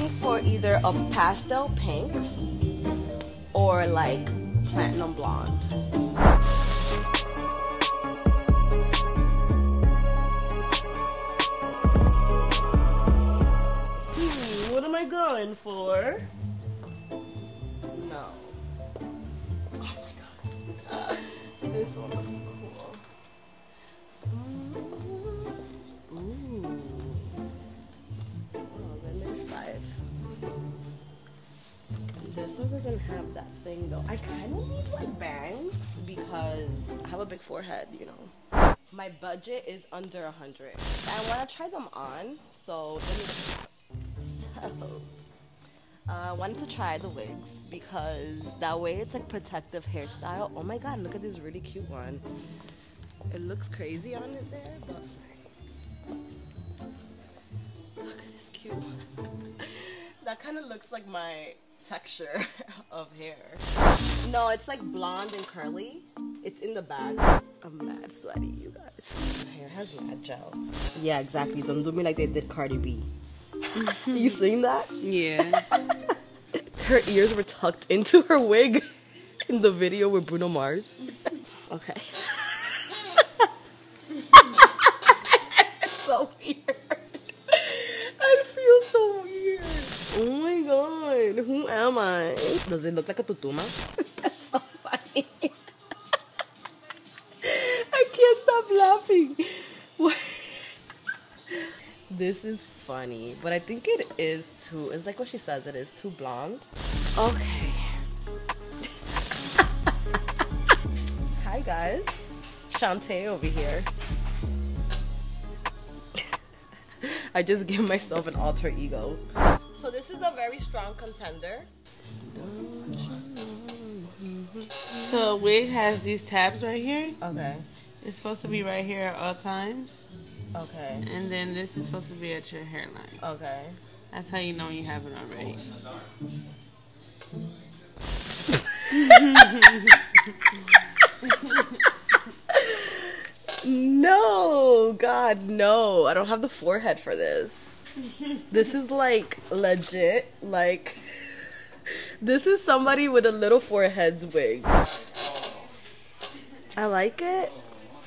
looking for either a pastel pink or like platinum blonde. Hmm, what am I going for? This one doesn't have that thing though. I kind of need like bangs because I have a big forehead, you know. My budget is under a hundred. I want to try them on, so let me. So, uh, I wanted to try the wigs because that way it's like protective hairstyle. Oh my god, look at this really cute one. It looks crazy on it there, but look at this cute one. that kind of looks like my texture of hair. No, it's like blonde and curly. It's in the bag. I'm mad sweaty, you guys. My hair has mad gel. Yeah, exactly. Don't do me like they did Cardi B. you seen that? Yeah. Her ears were tucked into her wig in the video with Bruno Mars. Okay. so weird. I feel so weird. Oh my god, who am Does it look like a tutuma? That's so funny. I can't stop laughing. What? This is funny, but I think it is too. It's like what she says. It is too blonde. Okay. Hi guys, Shantae over here. I just give myself an alter ego. So this is a very strong contender. So wig has these tabs right here. Okay. It's supposed to be right here at all times. Okay. And then this is supposed to be at your hairline. Okay. That's how you know you have it already. No, God, no. I don't have the forehead for this. This is like legit, like, this is somebody with a little forehead's wig. I like it.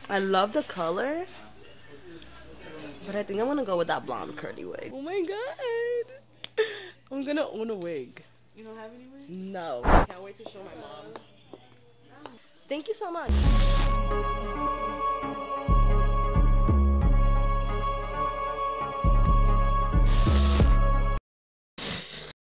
I love the color. But I think I'm gonna go with that blonde curly wig. Oh my god. I'm gonna own a wig. You don't have any wig? No. I Can't wait to show my mom. Thank you so much.